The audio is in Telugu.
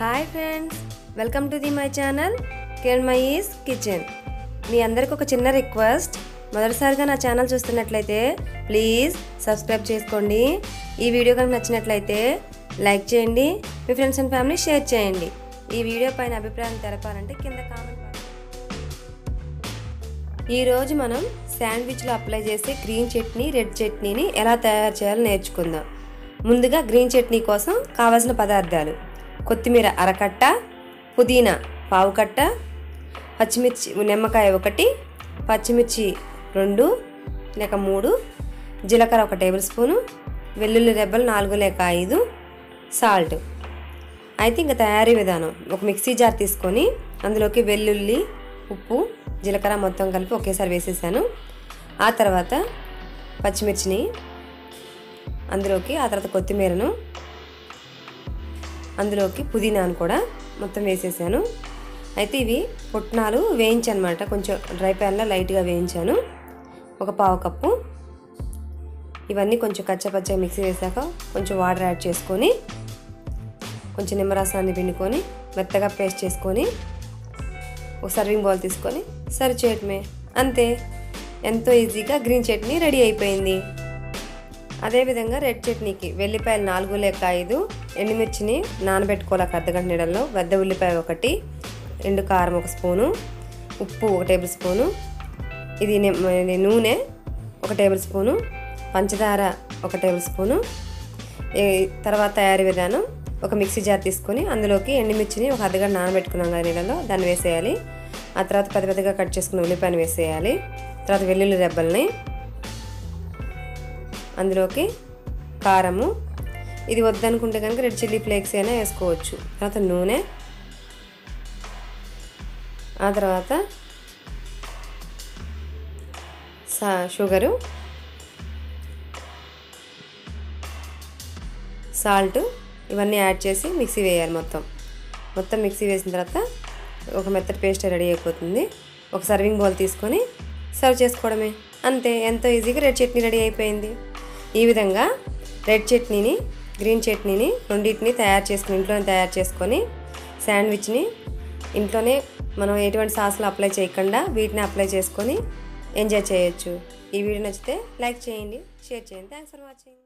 Hi friends welcome to the my channel can మై ఈస్ కిచెన్. మీ అందరికి ఒక చిన్న రిక్వెస్ట్ మొదటిసారిగా నా ఛానల్ చూస్తున్నట్లయితే ప్లీజ్ సబ్స్క్రైబ్ చేసుకోండి. ఈ వీడియో కనుక నచ్చినట్లయితే లైక్ చేయండి మీ ఫ్రెండ్స్ అండ్ ఫ్యామిలీ షేర్ చేయండి. ఈ వీడియో పైన అభిప్రాయం తెలపాలంటే కింద కామెంట్ ఈరోజు మనం శాండ్విచ్లో అప్లై చేసే గ్రీన్ చట్నీ రెడ్ చట్నీని ఎలా తయారు చేయాలో నేర్చుకుందాం. ముందుగా గ్రీన్ చట్నీ కోసం కావాల్సిన పదార్థాలు. కొత్తిమీర అరకట్ట పుదీనా పావు కట్ట పచ్చిమిర్చి నిమ్మకాయ ఒకటి పచ్చిమిర్చి రెండు లేక మూడు జీలకర్ర ఒక టేబుల్ స్పూను వెల్లుల్లి రెబ్బలు నాలుగు లేక ఐదు సాల్ట్. అయితే ఇంకా తయారీ విధానం. ఒక మిక్సీ జార్ తీసుకొని అందులోకి వెల్లుల్లి ఉప్పు జీలకర్ర మొత్తం కలిపి ఒకేసారి వేసేసాను. ఆ తర్వాత పచ్చిమిర్చిని అందులోకి ఆ తర్వాత కొత్తిమీరను అందులోకి పుదీనాను కూడా మొత్తం వేసేసాను. అయితే ఇవి పుట్నాలు వేయించనమాట. కొంచెం డ్రై ప్యాన్లో లైట్గా వేయించాను. ఒక పావు కప్పు. ఇవన్నీ కొంచెం కచ్చపచ్చగా మిక్సీ వేసాక కొంచెం వాటర్ యాడ్ చేసుకొని కొంచెం నిమ్మరసాన్ని పిండుకొని మెత్తగా పేస్ట్ చేసుకొని ఒక సర్వింగ్ బౌల్ తీసుకొని సర్వ్ చేయటమే. అంతే. ఎంతో ఈజీగా గ్రీన్ చట్నీ రెడీ అయిపోయింది. అదేవిధంగా రెడ్ చట్నీకి వెల్లిపాయలు నాలుగు లేక ఐదు ఎండుమిర్చిని నానబెట్టుకోవాలి ఒక అర్ధగంట నీడల్లో పెద్ద ఉల్లిపాయ ఒకటి ఎండు కారం ఒక స్పూను ఉప్పు ఒక టేబుల్ స్పూను ఇది నూనె ఒక టేబుల్ స్పూను పంచదార ఒక టేబుల్ స్పూను ఈ తర్వాత తయారీ విధానం ఒక మిక్సీ జార్ తీసుకొని అందులోకి ఎండుమిర్చిని ఒక అర్ధగంట నానబెట్టుకున్నాం కదా నీళ్ళలో దాన్ని వేసేయాలి. ఆ తర్వాత పెద్ద పెద్దగా కట్ చేసుకున్న ఉల్లిపాయను వేసేయాలి. తర్వాత వెల్లుల్లి రెబ్బల్ని అందులోకి కారము. ఇది వద్దనుకుంటే కనుక రెడ్ చిల్లీ ఫ్లేక్స్ అయినా వేసుకోవచ్చు. తర్వాత నూనె. ఆ తర్వాత సా షుగరు. సాల్ట్. ఇవన్నీ యాడ్ చేసి మిక్సీ వేయాలి మొత్తం. మొత్తం మిక్సీ వేసిన తర్వాత ఒక మెత్తటి పేస్ట్ రెడీ అయిపోతుంది. ఒక సర్వింగ్ బౌల్ తీసుకొని సర్వ్ చేసుకోవడమే. అంతే. ఎంతో ఈజీగా రెడ్ చట్నీ రెడీ అయిపోయింది. ఈ విధంగా రెడ్ చట్నీని గ్రీన్ చట్నీని రెండింటిని తయారు చేసుకుని ఇంట్లోనే తయారు చేసుకొని శాండ్విచ్ని ఇంట్లోనే మనం ఎటువంటి సాసులు అప్లై చేయకుండా వీటిని అప్లై చేసుకొని ఎంజాయ్ చేయొచ్చు. ఈ వీడియో నచ్చితే లైక్ చేయండి షేర్ చేయండి. Thanks for watching